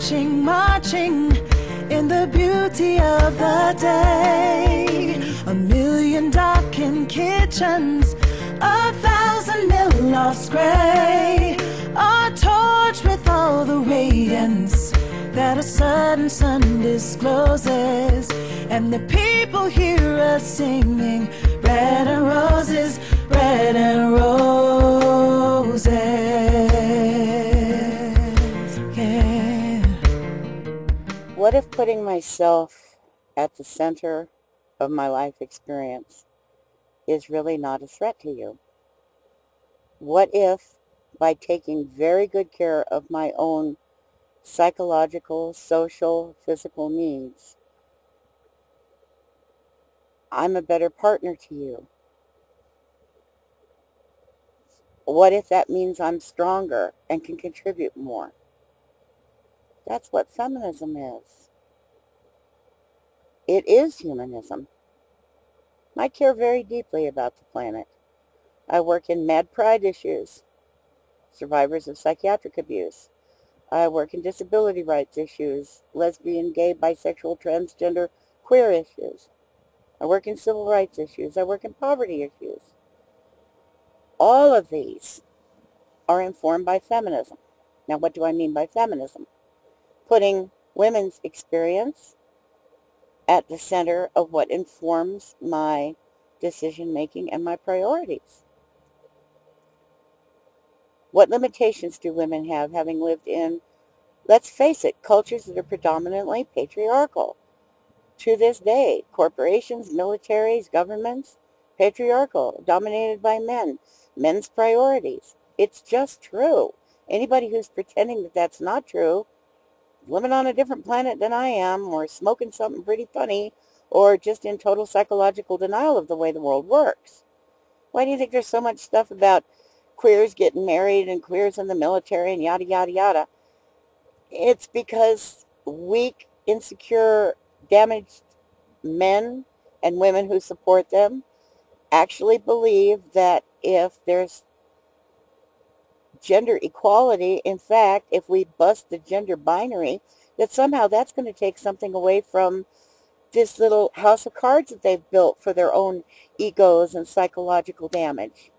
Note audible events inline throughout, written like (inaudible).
marching, marching in the beauty of the day. A million darkened kitchens, a thousand mil lost gray, a torch with all the radiance that a sudden sun discloses, and the people hear us singing bread and roses, bread and roses. Putting myself at the center of my life experience is really not a threat to you? What if, by taking very good care of my own psychological, social, physical needs, I'm a better partner to you? What if that means I'm stronger and can contribute more? That's what feminism is. It is humanism. I care very deeply about the planet. I work in mad pride issues, survivors of psychiatric abuse. I work in disability rights issues, lesbian, gay, bisexual, transgender, queer issues. I work in civil rights issues. I work in poverty issues. All of these are informed by feminism. Now, what do I mean by feminism? Putting women's experience at the center of what informs my decision making and my priorities. What limitations do women have having lived in, let's face it, cultures that are predominantly patriarchal? To this day, corporations, militaries, governments, patriarchal, dominated by men, men's priorities. It's just true. Anybody who's pretending that that's not true, living on a different planet than I am, or smoking something pretty funny, or just in total psychological denial of the way the world works. Why do you think there's so much stuff about queers getting married and queers in the military and yada, yada, yada? It's because weak, insecure, damaged men and women who support them actually believe that if there's gender equality, in fact, if we bust the gender binary, that somehow that's going to take something away from this little house of cards that they've built for their own egos and psychological damage.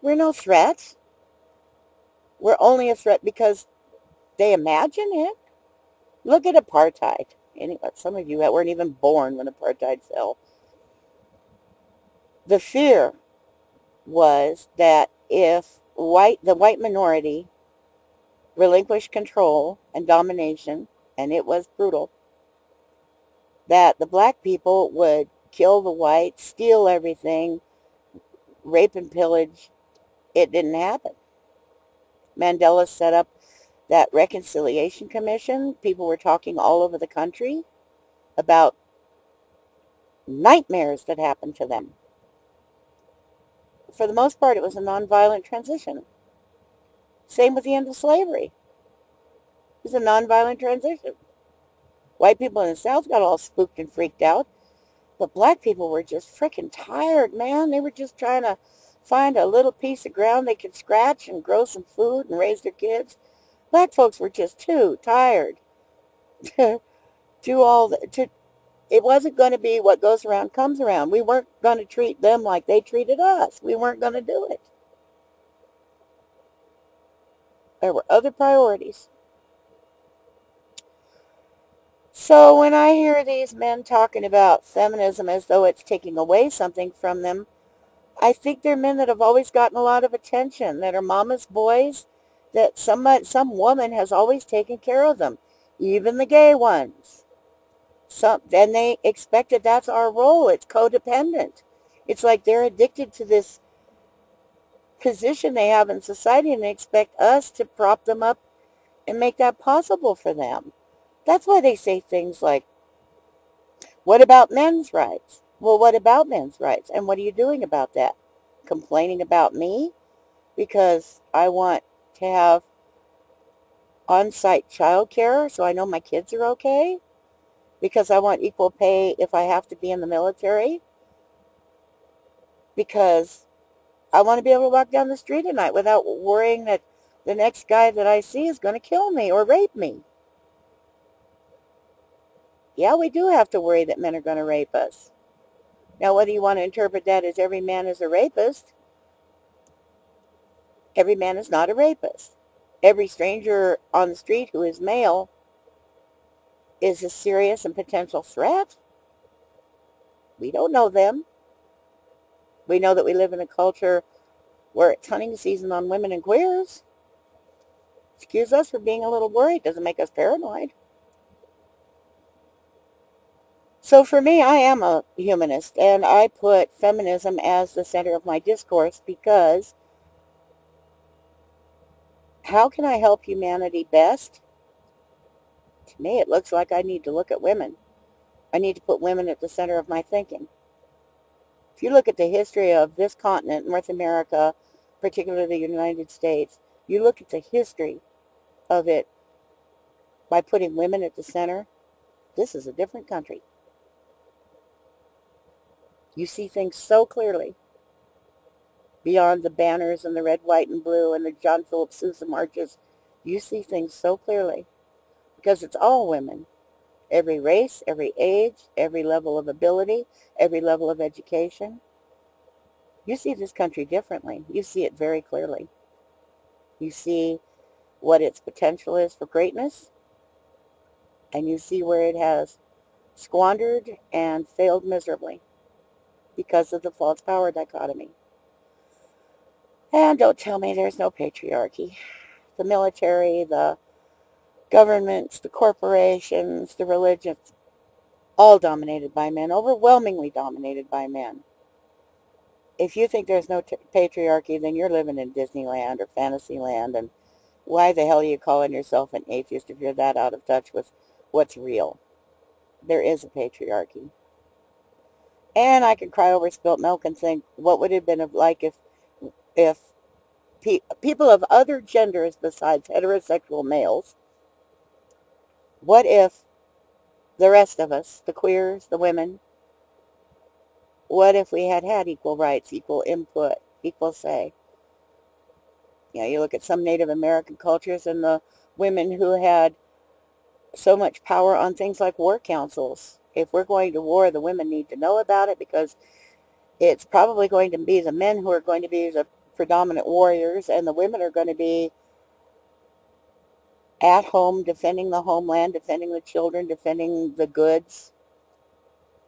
We're no threat. We're only a threat because they imagine it. Look at apartheid. Anyway, some of you that weren't even born when apartheid fell. The fear was that if white the white minority relinquished control and domination, and it was brutal, that the black people would kill the whites, steal everything, rape and pillage. It didn't happen. Mandela set up that reconciliation commission. People were talking all over the country about nightmares that happened to them. For the most part, it was a nonviolent transition. Same with the end of slavery. It was a nonviolent transition. White people in the South got all spooked and freaked out. But black people were just freaking tired, man. They were just trying to find a little piece of ground they could scratch and grow some food and raise their kids. Black folks were just too tired (laughs) to do all the, to it wasn't going to be what goes around comes around. We weren't going to treat them like they treated us. We weren't going to do it. There were other priorities. So when I hear these men talking about feminism as though it's taking away something from them, I think they're men that have always gotten a lot of attention, that are mama's boys, that somebody, some woman has always taken care of them, even the gay ones. Some, and they expect that that's our role. It's codependent. It's like they're addicted to this position they have in society and they expect us to prop them up and make that possible for them. That's why they say things like, what about men's rights? Well, what about men's rights? And what are you doing about that? Complaining about me? Because I want to have on-site child care so I know my kids are okay? Because I want equal pay if I have to be in the military, because I want to be able to walk down the street at night without worrying that the next guy that I see is going to kill me or rape me. Yeah, we do have to worry that men are going to rape us. Now, whether you want to interpret that as every man is a rapist, every man is not a rapist. Every stranger on the street who is male is a serious and potential threat. We don't know them. We know that we live in a culture where it's hunting season on women and queers. Excuse us for being a little worried. Doesn't make us paranoid. So for me, I am a humanist, and I put feminism as the center of my discourse because how can I help humanity best? To me, it looks like I need to look at women. I need to put women at the center of my thinking. If you look at the history of this continent, North America, particularly the United States, you look at the history of it by putting women at the center, this is a different country. You see things so clearly beyond the banners and the red, white, and blue and the John Philip Sousa marches. You see things so clearly because it's all women. Every race, every age, every level of ability, every level of education. You see this country differently. You see it very clearly. You see what its potential is for greatness, and you see where it has squandered and failed miserably because of the false power dichotomy. And don't tell me there's no patriarchy. The military, the governments, the corporations, the religions, all dominated by men, overwhelmingly dominated by men. If you think there's no patriarchy, then you're living in Disneyland or Fantasyland, and why the hell are you calling yourself an atheist if you're that out of touch with what's real? There is a patriarchy. And I could cry over spilt milk and think, what would it have been like if, if pe people of other genders besides heterosexual males, what if the rest of us, the queers, the women, what if we had had equal rights, equal input, equal say? You know, you look at some Native American cultures and the women who had so much power on things like war councils. If we're going to war, the women need to know about it because it's probably going to be the men who are going to be the predominant warriors and the women are going to be at home defending the homeland, defending the children, defending the goods,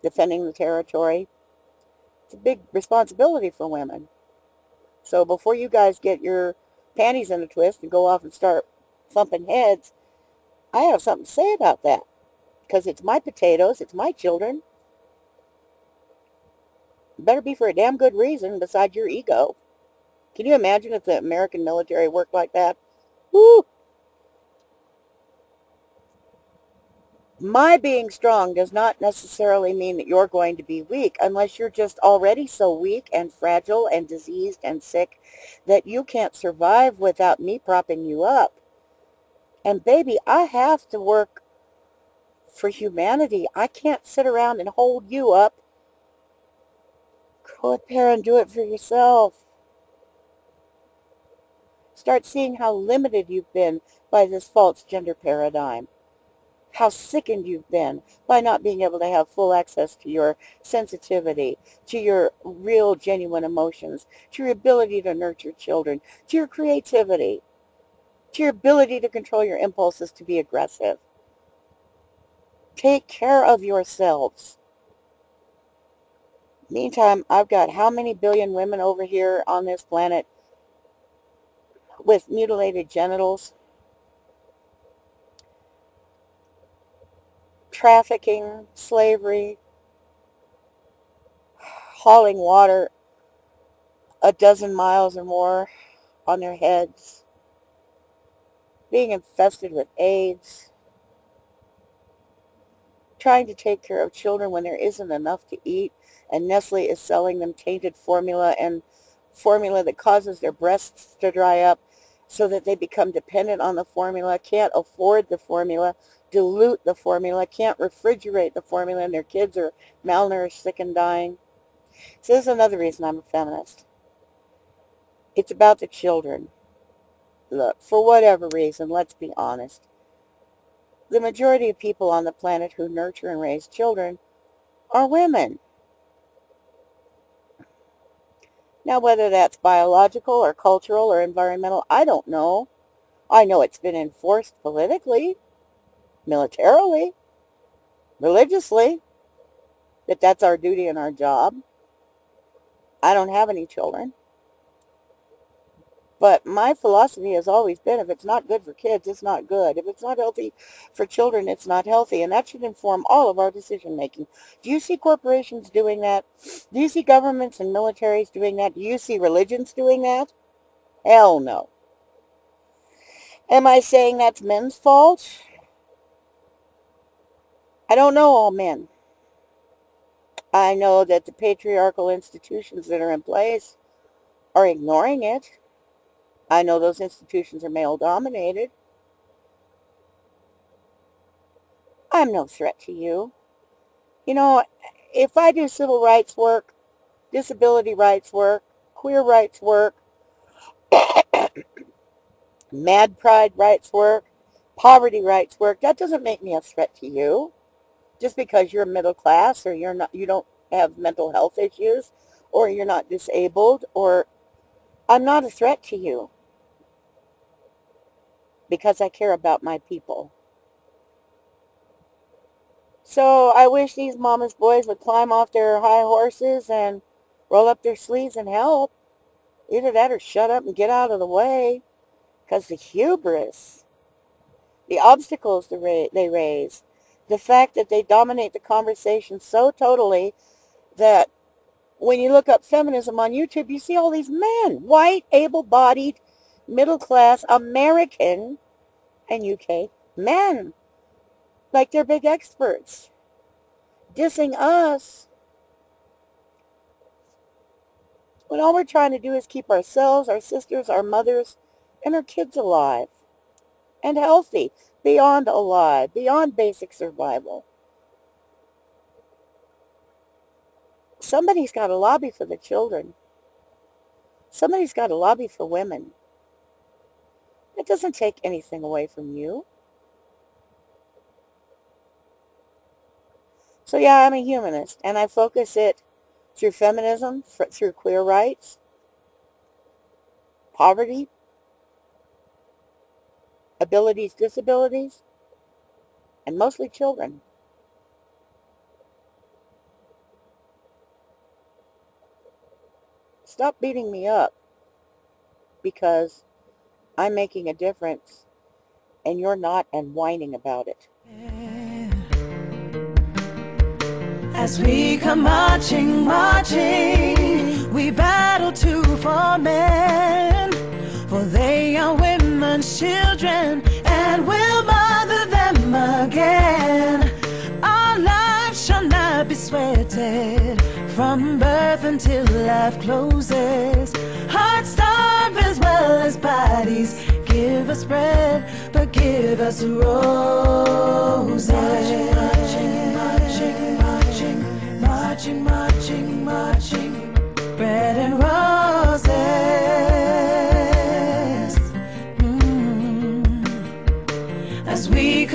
defending the territory. It's a big responsibility for women. So before you guys get your panties in a twist and go off and start thumping heads, I have something to say about that. Because it's my potatoes, it's my children. Better be for a damn good reason besides your ego. Can you imagine if the American military worked like that? Woo! My being strong does not necessarily mean that you're going to be weak unless you're just already so weak and fragile and diseased and sick that you can't survive without me propping you up. And baby, I have to work for humanity. I can't sit around and hold you up. Go up there and do it for yourself. Start seeing how limited you've been by this false gender paradigm how sickened you've been by not being able to have full access to your sensitivity, to your real, genuine emotions, to your ability to nurture children, to your creativity, to your ability to control your impulses to be aggressive. Take care of yourselves. Meantime, I've got how many billion women over here on this planet with mutilated genitals? Trafficking, slavery, hauling water a dozen miles or more on their heads, being infested with AIDS, trying to take care of children when there isn't enough to eat, and Nestle is selling them tainted formula and formula that causes their breasts to dry up so that they become dependent on the formula, can't afford the formula, dilute the formula, can't refrigerate the formula, and their kids are malnourished, sick, and dying. So this is another reason I'm a feminist. It's about the children. Look, for whatever reason, let's be honest. the majority of people on the planet who nurture and raise children are women. Now, whether that's biological or cultural or environmental, I don't know. I know it's been enforced politically, militarily, religiously, that that's our duty and our job. I don't have any children. But my philosophy has always been if it's not good for kids, it's not good. If it's not healthy for children, it's not healthy. And that should inform all of our decision making. Do you see corporations doing that? Do you see governments and militaries doing that? Do you see religions doing that? Hell no. Am I saying that's men's fault? I don't know all men. I know that the patriarchal institutions that are in place are ignoring it. I know those institutions are male dominated. I'm no threat to you. You know, if I do civil rights work, disability rights work, queer rights work, (coughs) mad pride rights work, poverty rights work, that doesn't make me a threat to you. Just because you're middle class or you're not you don't have mental health issues or you're not disabled or I'm not a threat to you because I care about my people. So I wish these mama's boys would climb off their high horses and roll up their sleeves and help. Either that or shut up and get out of the way. Because the hubris, the obstacles they raise, the fact that they dominate the conversation so totally that when you look up feminism on YouTube, you see all these men, white, able-bodied, middle-class, American, and UK men, like they're big experts, dissing us. When all we're trying to do is keep ourselves, our sisters, our mothers, and our kids alive and healthy, beyond alive, beyond basic survival. Somebody's got to lobby for the children. Somebody's got to lobby for women. It doesn't take anything away from you. So yeah, I'm a humanist, and I focus it through feminism, through queer rights, poverty, abilities, disabilities, and mostly children. Stop beating me up because I'm making a difference and you're not and whining about it. As we come marching, marching, we battle to for men, for they are women's children, and will mother them again. Our lives shall not be sweated from birth until life closes. Hearts starve as well as bodies. Give us bread, but give us roses. Marching, Marching, marching, marching, marching, marching, marching, bread and roses.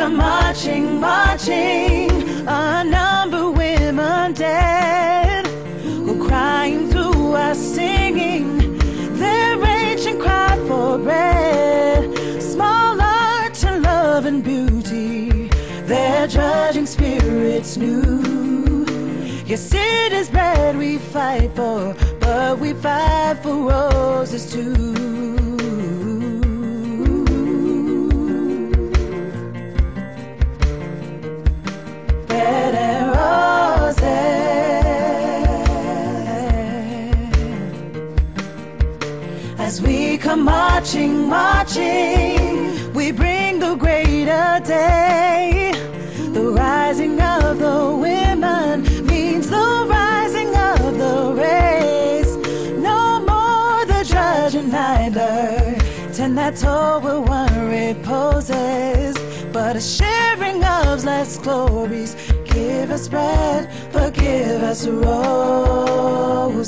Marching, marching, a number of women dead who crying through us singing Their ancient cry for bread, small art to love and beauty. Their judging spirits new. Yes, it is bread we fight for, but we fight for roses too. Come marching, marching, we bring the greater day. The rising of the women means the rising of the race. No more the drudge neither. Ten that toll where one reposes, but a sharing of less glories. Give us bread, but give us roses.